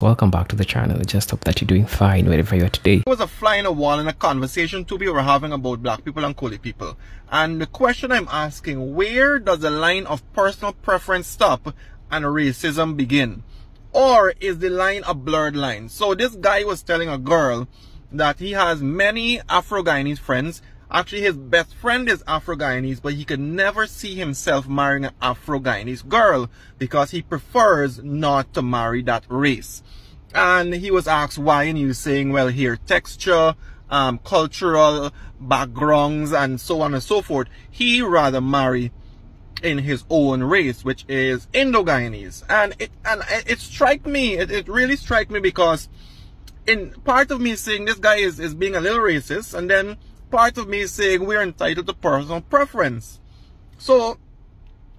Welcome back to the channel. I just hope that you're doing fine wherever you are today. There was a fly in a wall in a conversation two people were having about black people and colored people. And the question I'm asking, where does the line of personal preference stop and racism begin? Or is the line a blurred line? So this guy was telling a girl that he has many Afro-Guyanese friends Actually, his best friend is Afro-Guyanese, but he could never see himself marrying an Afro-Guyanese girl because he prefers not to marry that race. And he was asked why, and he was saying, well, here, texture, um, cultural backgrounds, and so on and so forth. He rather marry in his own race, which is Indo-Guyanese. And it, and it struck me, it, it really struck me because in part of me saying this guy is, is being a little racist, and then part of me is saying we're entitled to personal preference. So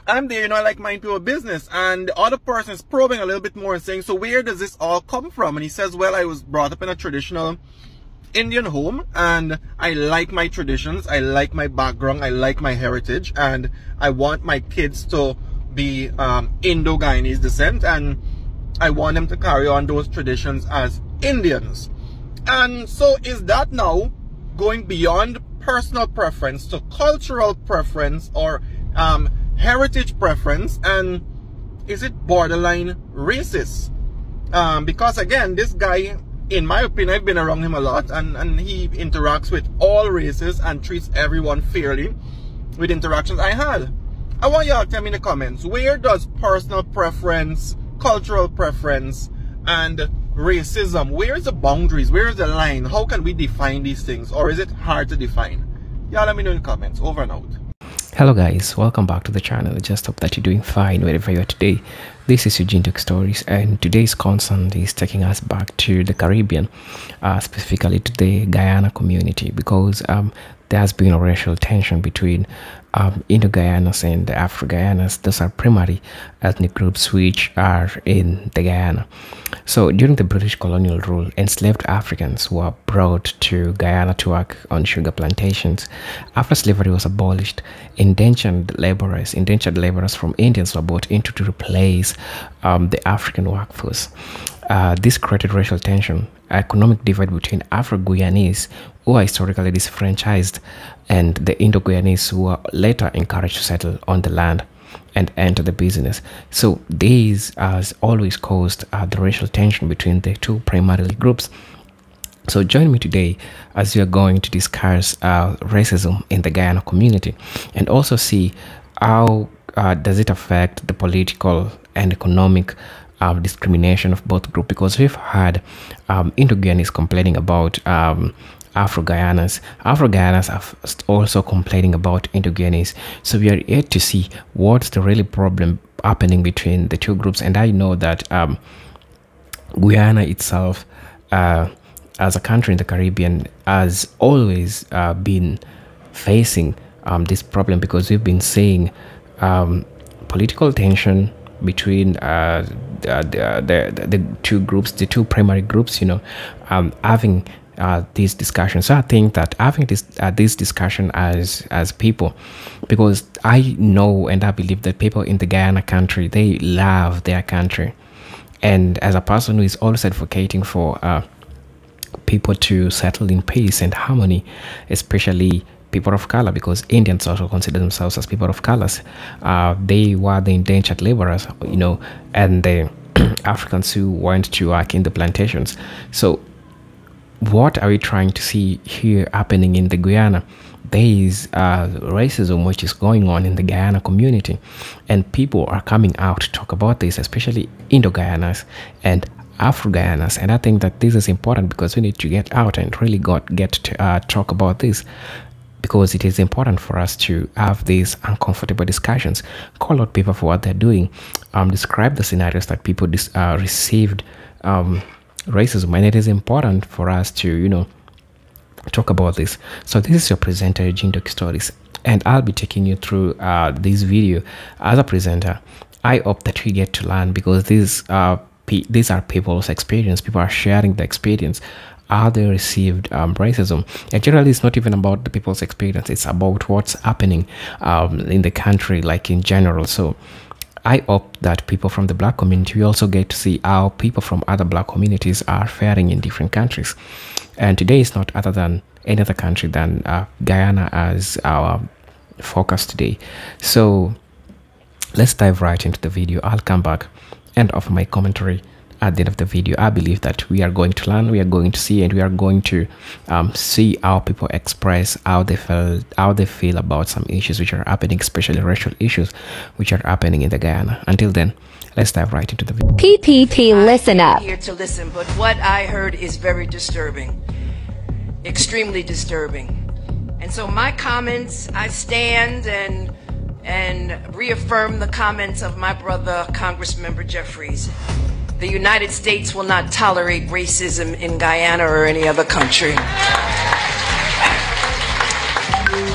I'm there, you know, I like mind people business. And the other person is probing a little bit more and saying, so where does this all come from? And he says, well, I was brought up in a traditional Indian home and I like my traditions. I like my background. I like my heritage and I want my kids to be um, Indo-Guyanese descent and I want them to carry on those traditions as Indians. And so is that now going beyond personal preference to cultural preference or um, heritage preference and is it borderline racist? Um, because again this guy in my opinion I've been around him a lot and, and he interacts with all races and treats everyone fairly with interactions I had. I want y'all to tell me in the comments where does personal preference cultural preference and racism, where's the boundaries? Where's the line? How can we define these things? Or is it hard to define? Yeah, let me know in the comments. Over and out. Hello guys, welcome back to the channel. Just hope that you're doing fine wherever you are today. This is Eugene Duke Stories and today's concern is taking us back to the Caribbean, uh, specifically to the Guyana community because um, there has been a racial tension between um, Indo-Guyanas and the Afro-Guyanas. Those are primary ethnic groups which are in the Guyana. So during the British colonial rule, enslaved Africans were brought to Guyana to work on sugar plantations. After slavery was abolished, indentured laborers, indentured laborers from Indians were brought into to replace um, the African workforce. Uh, this created racial tension, economic divide between Afro-Guyanese, who are historically disfranchised, and the Indo-Guyanese, who are later encouraged to settle on the land and enter the business. So this has always caused uh, the racial tension between the two primarily groups. So join me today as we are going to discuss uh, racism in the Guyana community and also see how uh, does it affect the political and economic um, discrimination of both groups because we've had um, Indo-Guyanese complaining about um, Afro-Guyanas. Afro-Guyanas are also complaining about Indo-Guyanese. So we are yet to see what's the really problem happening between the two groups. And I know that um, Guyana itself, uh, as a country in the Caribbean, has always uh, been facing um, this problem because we've been seeing um, political tension between uh, the, the, the, two groups, the two primary groups, you know, um, having uh, these discussions. So I think that having this uh, this discussion as as people, because I know and I believe that people in the Guyana country they love their country, and as a person who is always advocating for uh, people to settle in peace and harmony, especially people of color because Indians also consider themselves as people of colors. Uh, they were the indentured laborers, you know, and the Africans who went to work in the plantations. So, what are we trying to see here happening in the Guyana? There is uh, racism which is going on in the Guyana community, and people are coming out to talk about this, especially Indo Guyanas and Afro Guyanas. And I think that this is important because we need to get out and really got, get to uh, talk about this because it is important for us to have these uncomfortable discussions, call out people for what they're doing, um, describe the scenarios that people dis- uh, received um, racism, and it is important for us to, you know, talk about this. So this is your presenter, Eugene Duke Stories, and I'll be taking you through uh, this video as a presenter. I hope that we get to learn because these are these are people's experience. People are sharing the experience how they received um, racism. And generally, it's not even about the people's experience, it's about what's happening um, in the country, like in general. So, I hope that people from the black community also get to see how people from other black communities are faring in different countries. And today is not other than any other country than uh, Guyana as our focus today. So let's dive right into the video. I'll come back and offer my commentary at the end of the video i believe that we are going to learn we are going to see and we are going to um, see how people express how they feel how they feel about some issues which are happening especially racial issues which are happening in the guyana. Until then let's dive right into the video. Ppp listen up. Here to listen but what i heard is very disturbing extremely disturbing. And so my comments i stand and and reaffirm the comments of my brother Congressmember Jeffries the United States will not tolerate racism in Guyana or any other country.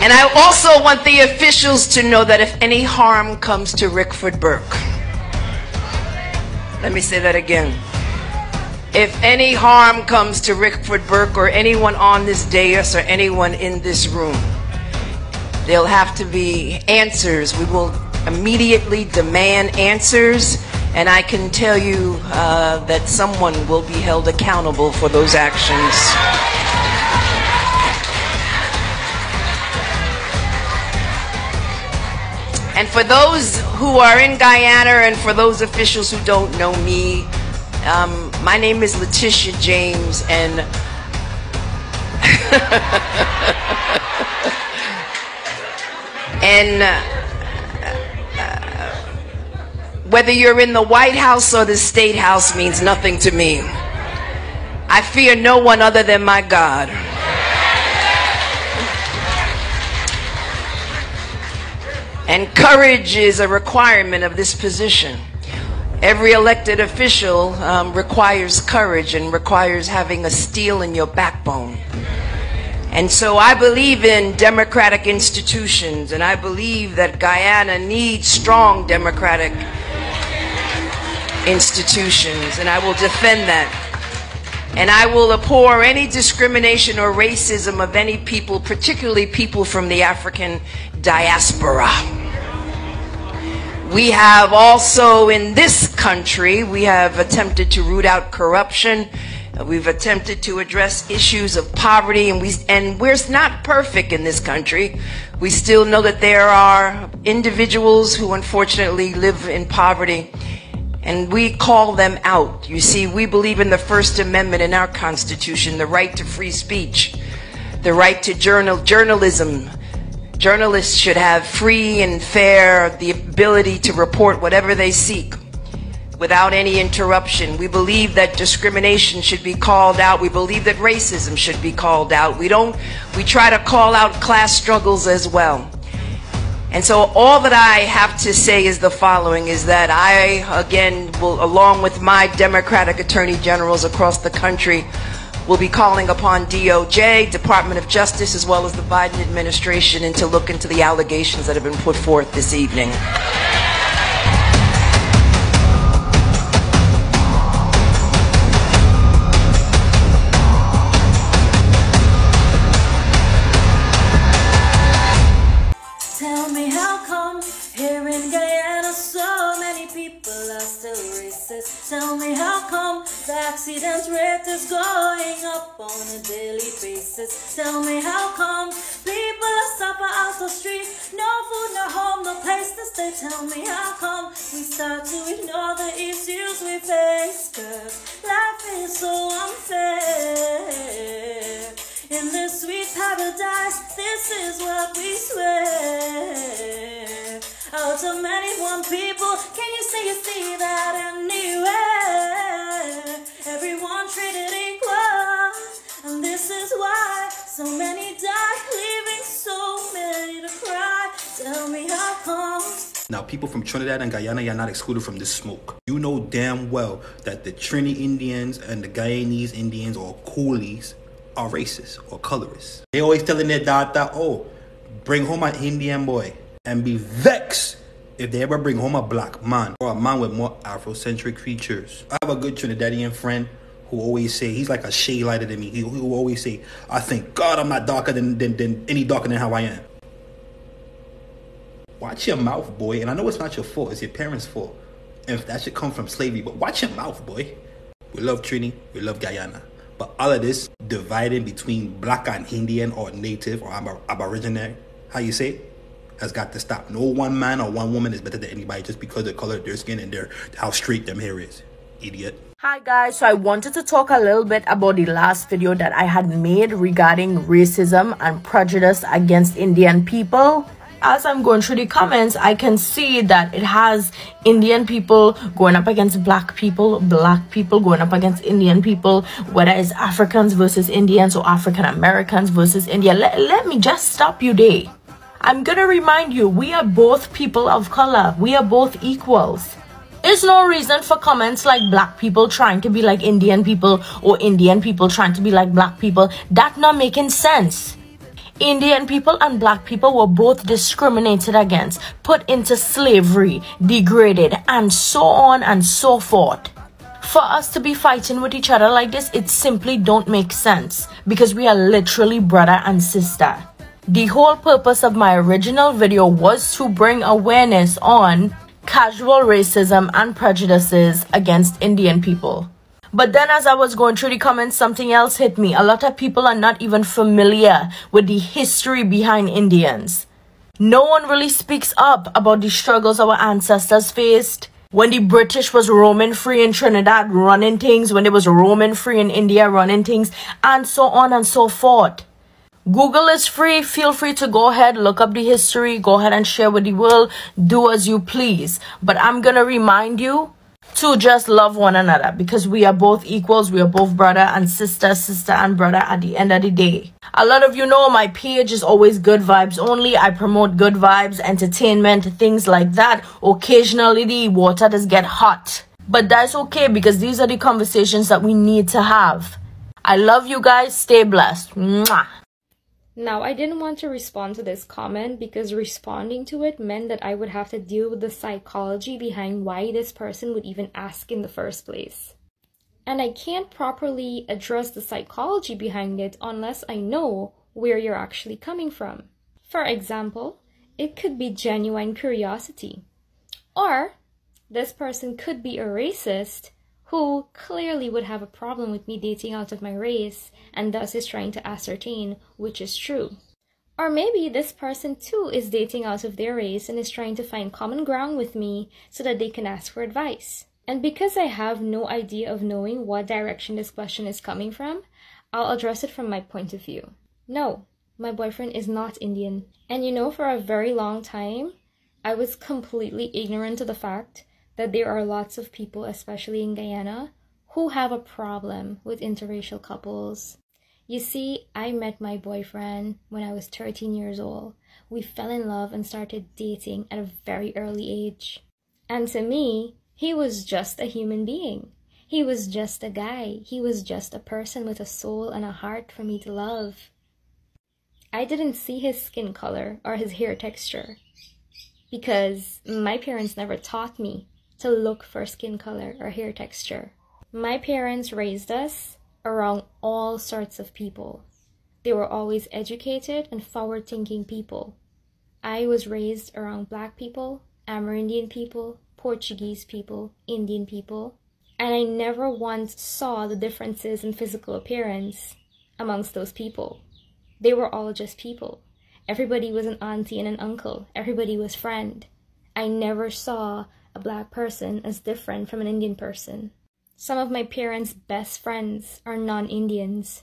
And I also want the officials to know that if any harm comes to Rickford Burke, let me say that again. If any harm comes to Rickford Burke or anyone on this dais or anyone in this room, there'll have to be answers. We will immediately demand answers and I can tell you uh, that someone will be held accountable for those actions. And for those who are in Guyana and for those officials who don't know me, um, my name is Letitia James and and uh, whether you're in the White House or the State House means nothing to me. I fear no one other than my God. And courage is a requirement of this position. Every elected official um, requires courage and requires having a steel in your backbone. And so I believe in democratic institutions, and I believe that Guyana needs strong democratic institutions, and I will defend that. And I will abhor any discrimination or racism of any people, particularly people from the African diaspora. We have also in this country, we have attempted to root out corruption. We've attempted to address issues of poverty and we and we're not perfect in this country. We still know that there are individuals who unfortunately live in poverty and we call them out. You see, we believe in the First Amendment in our Constitution, the right to free speech, the right to journal journalism. Journalists should have free and fair the ability to report whatever they seek without any interruption. We believe that discrimination should be called out. We believe that racism should be called out. We don't we try to call out class struggles as well. And so all that I have to say is the following, is that I, again, will, along with my Democratic Attorney Generals across the country, will be calling upon DOJ, Department of Justice, as well as the Biden administration, and to look into the allegations that have been put forth this evening. Is going up on a daily basis. Tell me how come people are suffering out the street, no food, no home, no place to stay. Tell me how come we start to ignore the issues we face. Cause life is so unfair. In this sweet paradise, this is what we swear. Out of many one people, can you see you see that anywhere? People from Trinidad and Guyana, you're not excluded from this smoke. You know damn well that the Trini Indians and the Guyanese Indians or coolies are racist or colorist. They always telling their daughter, oh, bring home an Indian boy and be vexed if they ever bring home a black man or a man with more Afrocentric features. I have a good Trinidadian friend who always say, he's like a shade lighter than me. He, will always say, I think, God, I'm not darker than, than, than any darker than how I am. Watch your mouth, boy. And I know it's not your fault, it's your parents' fault. And if that should come from slavery, but watch your mouth, boy. We love Trini, we love Guyana. But all of this dividing between black and Indian or native or ab- aboriginal, how you say, has got to stop. No one man or one woman is better than anybody just because of the color of their skin and their how straight them hair is. Idiot. Hi guys, so I wanted to talk a little bit about the last video that I had made regarding racism and prejudice against Indian people. As I'm going through the comments, I can see that it has Indian people going up against black people, black people going up against Indian people, whether it's Africans versus Indians or African Americans versus India. Let, let me just stop you there. I'm gonna remind you, we are both people of color. We are both equals. There's no reason for comments like black people trying to be like Indian people or Indian people trying to be like black people. That not making sense. Indian people and black people were both discriminated against, put into slavery, degraded, and so on and so forth. For us to be fighting with each other like this, it simply don't make sense because we are literally brother and sister. The whole purpose of my original video was to bring awareness on casual racism and prejudices against Indian people. But then as I was going through the comments, something else hit me. A lot of people are not even familiar with the history behind Indians. No one really speaks up about the struggles our ancestors faced. When the British was roaming free in Trinidad running things, when it was roaming free in India running things, and so on and so forth. Google is free. Feel free to go ahead, look up the history, go ahead and share with the world. Do as you please. But I'm going to remind you to just love one another because we are both equals. We are both brother and sister, sister and brother at the end of the day. A lot of you know my page is always good vibes only. I promote good vibes, entertainment, things like that. Occasionally the water does get hot. But that's okay because these are the conversations that we need to have. I love you guys. Stay blessed. Mwah. Now, I didn't want to respond to this comment because responding to it meant that I would have to deal with the psychology behind why this person would even ask in the first place. And I can't properly address the psychology behind it unless I know where you're actually coming from. For example, it could be genuine curiosity. Or this person could be a racist who clearly would have a problem with me dating out of my race and thus is trying to ascertain which is true. Or maybe this person too is dating out of their race and is trying to find common ground with me so that they can ask for advice. And because I have no idea of knowing what direction this question is coming from, I'll address it from my point of view. No, my boyfriend is not Indian. And you know, for a very long time, I was completely ignorant of the fact that there are lots of people, especially in Guyana, who have a problem with interracial couples. You see, I met my boyfriend when I was 13 years old. We fell in love and started dating at a very early age. And to me, he was just a human being. He was just a guy. He was just a person with a soul and a heart for me to love. I didn't see his skin color or his hair texture because my parents never taught me to look for skin color or hair texture. My parents raised us around all sorts of people. They were always educated and forward thinking people. I was raised around black people, Amerindian people, Portuguese people, Indian people, and I never once saw the differences in physical appearance amongst those people. They were all just people. Everybody was an auntie and an uncle. Everybody was friend. I never saw a black person as different from an Indian person. Some of my parents' best friends are non-Indians.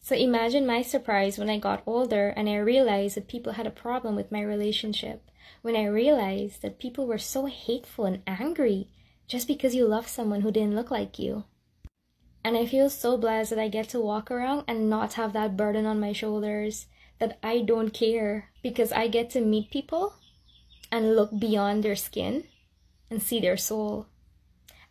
So imagine my surprise when I got older and I realized that people had a problem with my relationship. When I realized that people were so hateful and angry just because you love someone who didn't look like you. And I feel so blessed that I get to walk around and not have that burden on my shoulders, that I don't care because I get to meet people and look beyond their skin and see their soul.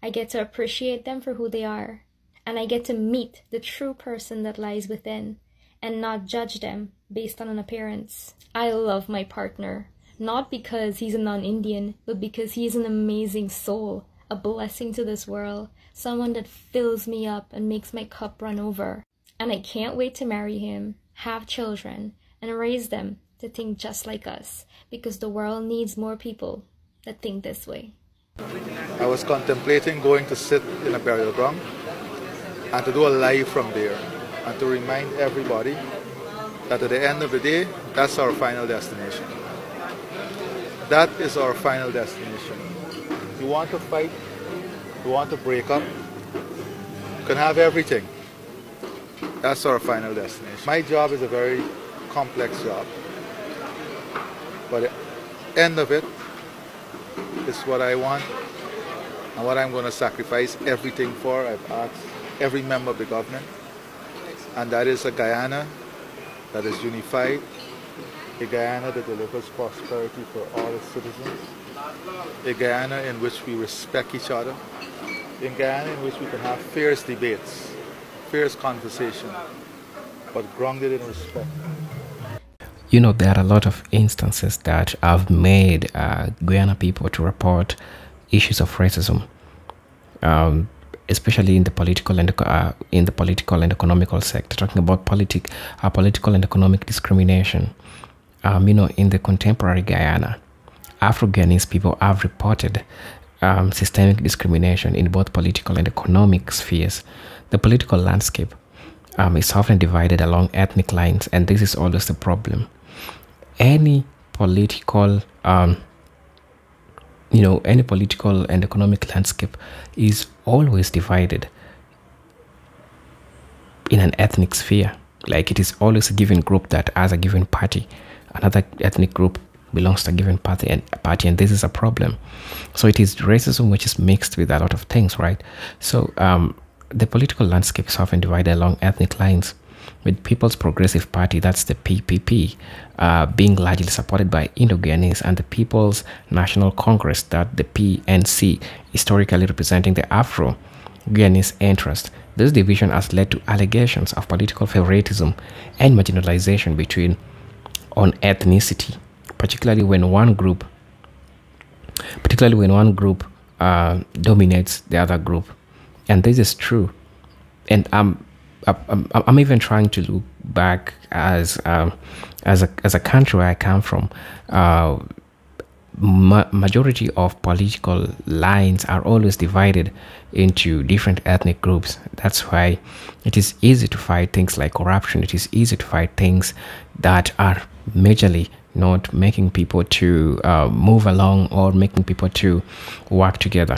I get to appreciate them for who they are, and I get to meet the true person that lies within and not judge them based on an appearance. I love my partner, not because he's a non Indian, but because he is an amazing soul, a blessing to this world, someone that fills me up and makes my cup run over. And I can't wait to marry him, have children, and raise them to think just like us because the world needs more people that think this way. I was contemplating going to sit in a burial ground and to do a live from there and to remind everybody that at the end of the day, that's our final destination. That is our final destination. You want to fight, you want to break up, you can have everything. That's our final destination. My job is a very complex job. But at the end of it is what I want and what I'm going to sacrifice everything for. I've asked every member of the government, and that is a Guyana that is unified, a Guyana that delivers prosperity for all its citizens, a Guyana in which we respect each other, a Guyana in which we can have fierce debates, fierce conversation, but grounded in respect. You know, there are a lot of instances that have made uh, Guyana people to report issues of racism. Um, especially in the political and uh, in the political and economical sector, talking about politic, uh, political and economic discrimination. Um, you know, in the contemporary Guyana, Afro-Guyanese people have reported um, systemic discrimination in both political and economic spheres. The political landscape um, is often divided along ethnic lines, and this is always the problem. Any political um, you know any political and economic landscape is always divided in an ethnic sphere. Like it is always a given group that has a given party. Another ethnic group belongs to a given party and party and this is a problem. So it is racism which is mixed with a lot of things right? So um, the political landscape is often divided along ethnic lines with People's Progressive Party, that's the PPP, uh, being largely supported by Indo-Guyanese and the People's National Congress, that the PNC, historically representing the Afro-Guyanese interest. This division has led to allegations of political favoritism and marginalization between on ethnicity, particularly when one group, particularly when one group uh, dominates the other group, and this is true. And I'm I'm, I'm even trying to look back as um, as a as a country where I come from. Uh, ma majority of political lines are always divided into different ethnic groups. That's why it is easy to fight things like corruption. It is easy to fight things that are majorly not making people to uh, move along or making people to work together.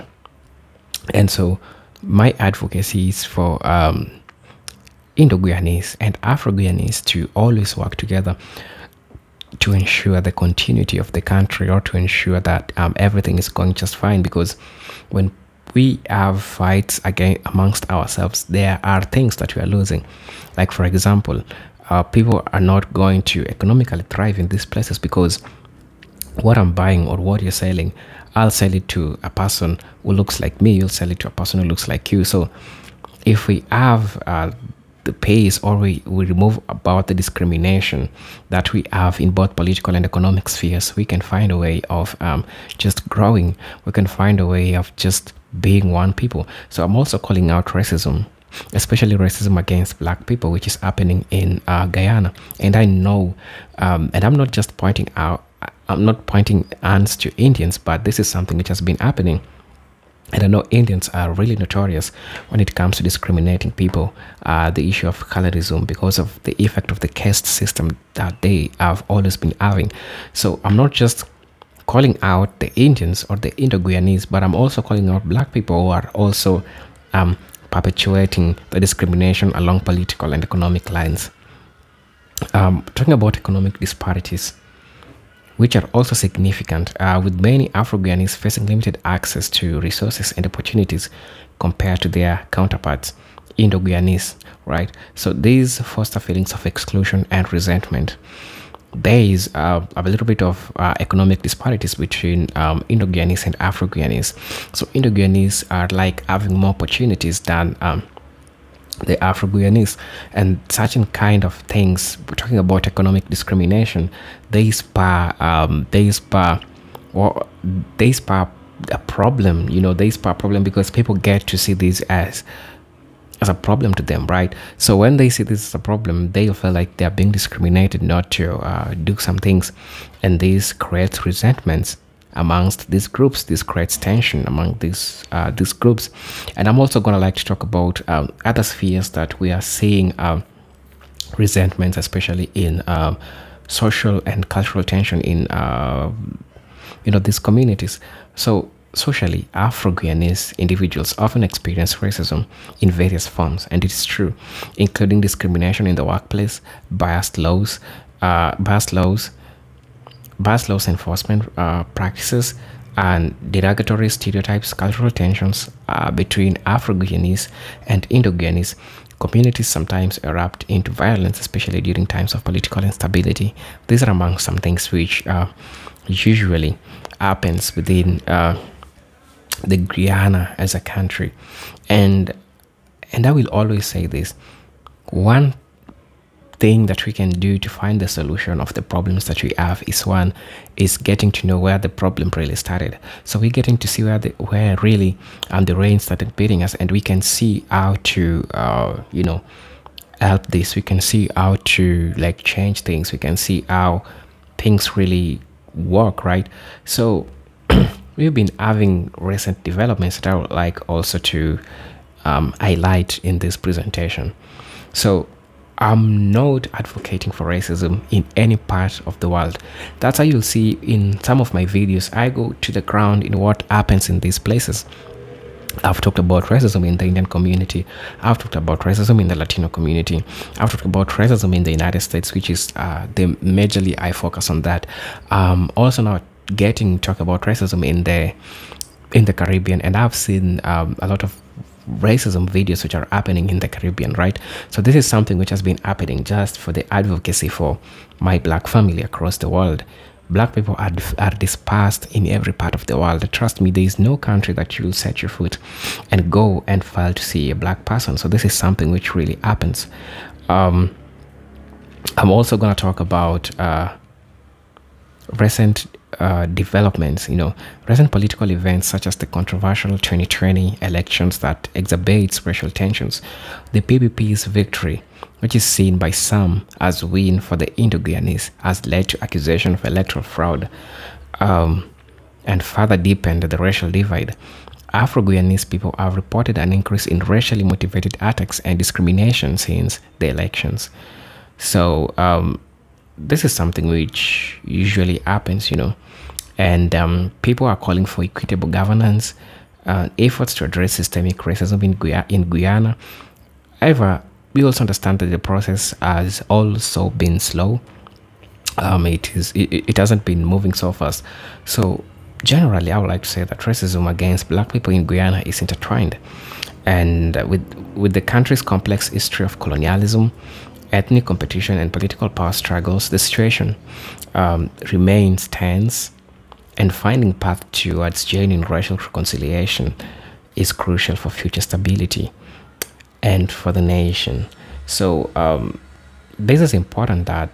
And so my advocacy is for um, Indo-Guyanese and Afro-Guyanese to always work together to ensure the continuity of the country or to ensure that um, everything is going just fine because when we have fights again amongst ourselves there are things that we are losing. Like for example uh, people are not going to economically thrive in these places because what i'm buying or what you're selling i'll sell it to a person who looks like me. You'll sell it to a person who looks like you. So if we have uh, the pace or we, we remove about the discrimination that we have in both political and economic spheres, we can find a way of um, just growing. We can find a way of just being one people. So I'm also calling out racism, especially racism against black people, which is happening in uh, Guyana. And I know, um, and I'm not just pointing out, I'm not pointing hands to Indians, but this is something which has been happening and I know Indians are really notorious when it comes to discriminating people, uh, the issue of colorism, because of the effect of the caste system that they have always been having. So I'm not just calling out the Indians or the Indo-Guyanese, but I'm also calling out black people who are also um, perpetuating the discrimination along political and economic lines. Um, talking about economic disparities, which are also significant, uh, with many Afro-Guyanese facing limited access to resources and opportunities compared to their counterparts, Indo-Guyanese, right? So these foster feelings of exclusion and resentment. There is uh, a little bit of uh, economic disparities between um, Indo-Guyanese and Afro-Guyanese. So Indo-Guyanese are like having more opportunities than um, the Afro-Guyanese and certain kind of things. We're talking about economic discrimination. They spur, um, they spur, or they spur a problem. You know, they spur a problem because people get to see this as as a problem to them, right? So when they see this as a problem, they feel like they are being discriminated not to uh, do some things, and this creates resentments amongst these groups. This creates tension among these uh, these groups, and I'm also gonna like to talk about um, other spheres that we are seeing um, resentments, especially in um, social and cultural tension in uh, you know these communities. So Socially, Afro Guyanese individuals often experience racism in various forms, and it is true, including discrimination in the workplace, biased laws, uh, biased laws, biased laws enforcement uh, practices, and derogatory stereotypes, cultural tensions uh, between Afro Guyanese and Indo Guyanese communities sometimes erupt into violence, especially during times of political instability. These are among some things which uh, usually happens within uh, the Guyana as a country. And and I will always say this one thing that we can do to find the solution of the problems that we have is one is getting to know where the problem really started. So we're getting to see where the where really um, the rain started beating us and we can see how to uh, you know help this. We can see how to like change things. We can see how things really work right? So we've been having recent developments that I would like also to um, highlight in this presentation. So I'm not advocating for racism in any part of the world. That's how you'll see in some of my videos. I go to the ground in what happens in these places. I've talked about racism in the Indian community. I've talked about racism in the Latino community. I've talked about racism in the United States, which is uh, the majorly I focus on that. Um, also now getting talk about racism in the in the Caribbean, and I've seen um, a lot of racism videos which are happening in the Caribbean, right? So this is something which has been happening just for the advocacy for my black family across the world. Black people are, are dispersed in every part of the world. Trust me, there is no country that you'll set your foot and go and fail to see a black person. So this is something which really happens. Um, I'm also going to talk about uh, recent uh, developments, you know, recent political events such as the controversial 2020 elections that exacerbates racial tensions, the PPP's victory, which is seen by some as a win for the Indo-Guyanese, has led to accusation of electoral fraud um, and further deepened the racial divide. Afro-Guyanese people have reported an increase in racially motivated attacks and discrimination since the elections. So, um, this is something which usually happens, you know, and um, people are calling for equitable governance, uh, efforts to address systemic racism in, Guyana, in Guyana. However, we also understand that the process has also been slow. Um, it is it, it hasn't been moving so fast. So generally, I would like to say that racism against black people in Guyana is intertwined, and with with the country's complex history of colonialism, ethnic competition and political power struggles, the situation um, remains tense, and finding path towards genuine racial reconciliation is crucial for future stability and for the nation. So um, this is important that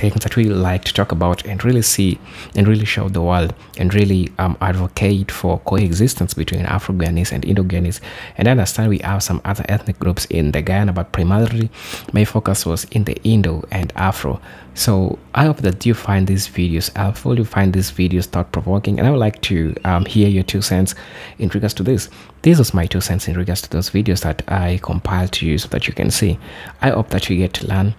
things that we like to talk about and really see and really show the world and really um, advocate for coexistence between Afro-Guyanese and Indo-Guyanese. And I understand we have some other ethnic groups in the Guyana, but primarily my focus was in the Indo and Afro. So I hope that you find these videos helpful, you find these videos thought-provoking, and I would like to um, hear your two cents in regards to this. This was my two cents in regards to those videos that I compiled to you so that you can see. I hope that you get to learn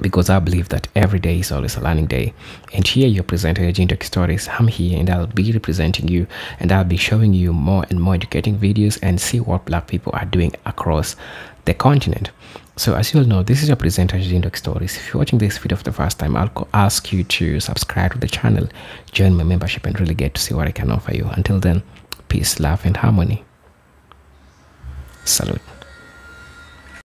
because I believe that every day is always a learning day. And here you're presenting Agent Stories. I'm here and I'll be representing you and I'll be showing you more and more educating videos and see what black people are doing across the continent. So as you all know, this is your presenter Agent Stories. If you're watching this video for the first time, I'll ask you to subscribe to the channel, join my membership and really get to see what I can offer you. Until then, peace, love and harmony. Salute.